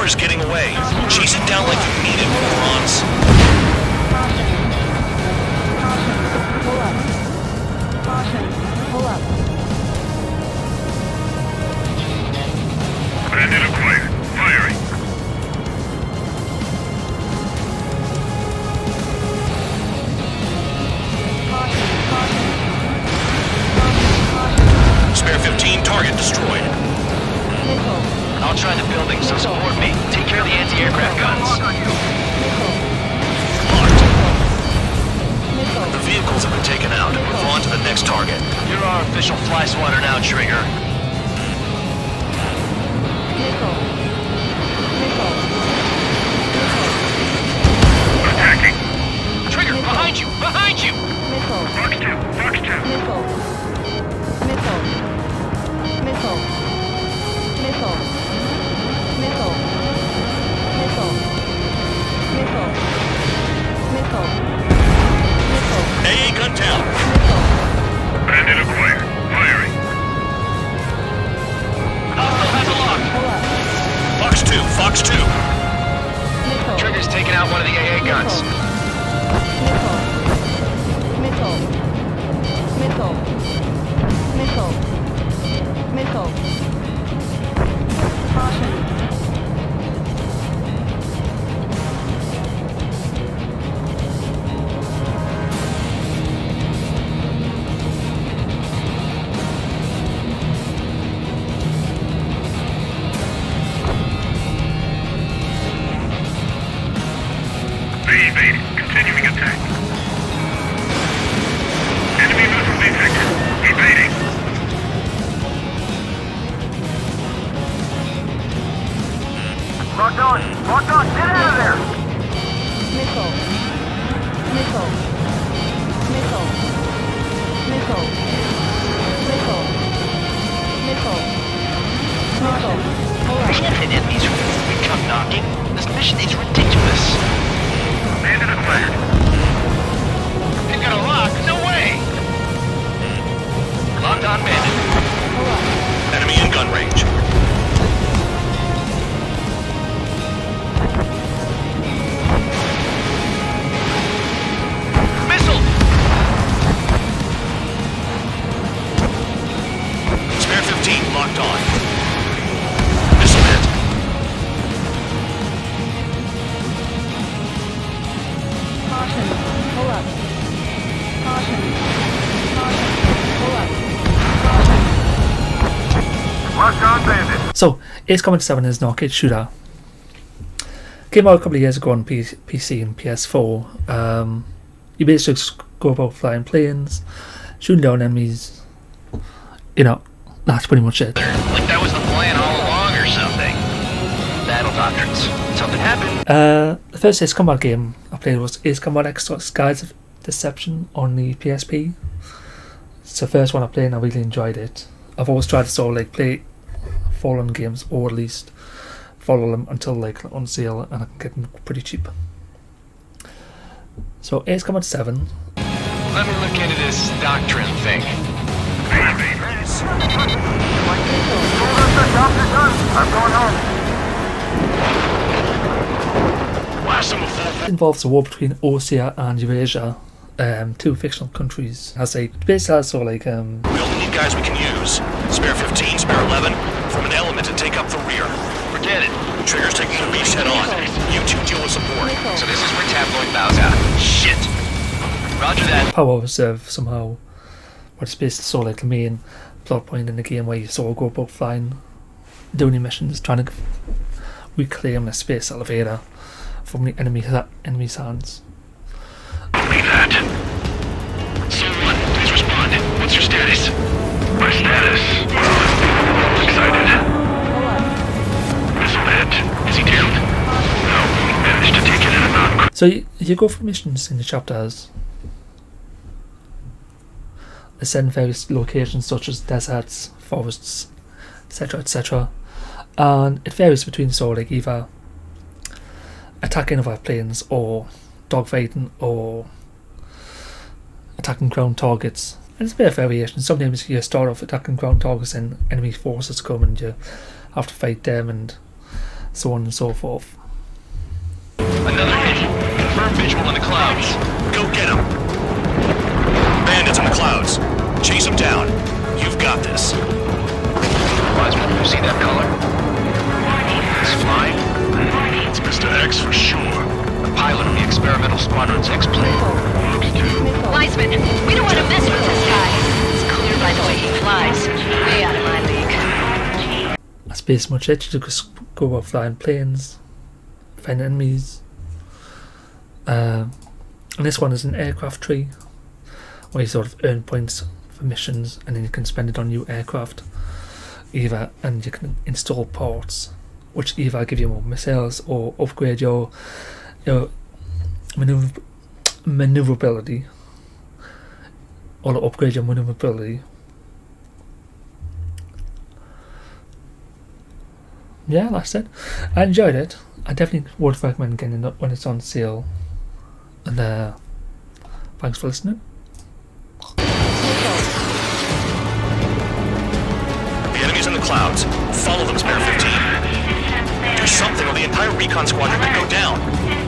bomber's getting away. Chase it down like you need it, morons. Bandit acquired. Firing. Spare 15, target destroyed. I'll try the building, so support me. Take care of the anti-aircraft guns. The vehicles have been taken out. Move on to the next target. You're our official fly swatter now, Trigger. 2, Fox 2. Missile. Trigger's taking out one of the AA guns. Missile. Missile. Missile. Continuing attack. Enemy missile detected. Evading. Locked on. Locked on. Get out of there. Missile. Missile. Missile. So, Ace Combat 7 is an arcade shooter. Came out a couple of years ago on P- PC and PS4. Um, you basically go about flying planes, shooting down enemies. You know, that's pretty much it. Like that was the plan all along or something. Battle doctrines. Something happened. Uh, the first Ace Combat game I played was Ace Combat X Skies of Deception on the PSP. It's the first one I played and I really enjoyed it. I've always tried to sort of like play Fallen games or at least follow them until like on sale and I can get them pretty cheap. So Ace Combat 7, Let me look into this doctrine thing. They evaded. Hold up the drop the gun. I'm going home. Blast them with full involves a war between Osea and Erusea, um, two fictional countries. As they basically has sort of like um, We only need guys we can use. Spare 15, spare 11. from an element and take up the rear. Forget it. Trigger's taking the beast head on. You two deal with support. So this is where Tabloid bows out. Shit. Roger that. power reserve somehow. It's basically sort of like the main plot point in the game where you sort of go about flying, doing your missions, trying to reclaim a space elevator from the enemy enemy's hands. Believe that. Soul 1, please respond. What's your status? My status? Excited. Missile hit. Is he down? No, he managed to take it in a non So you, you go for missions in the chapters. Ascend various locations such as deserts, forests, etc., etc. And it varies between of like either attacking other planes or dogfighting or attacking ground targets. And it's a bit of variation. Sometimes you start off attacking ground targets and enemy forces come and you have to fight them and so on and so forth. Another hit. Confirm visual in the clouds. Go get him! Bandits in the clouds. Chase them down. You've got this. Wiseman, you see that color? It's flying. It's Mr. X for sure. The pilot of the experimental squadron's X-plane. To. Wiseman, we don't want to mess with this guy. It's clear by the way he flies. Way out of my league. Basically much just go about flying planes, find enemies. Um, and this one is an aircraft tree, where you sort of earn points for missions, and then you can spend it on new aircraft. Either and you can install ports, which either give you more missiles or upgrade your your maneuver maneuverability, or upgrade your maneuverability. yeah, that's it. I enjoyed it. I definitely would recommend getting it when it's on sale. And uh, thanks for listening. The enemy's in the clouds. Follow them, Spare 15. Do something or the entire recon squadron could go down.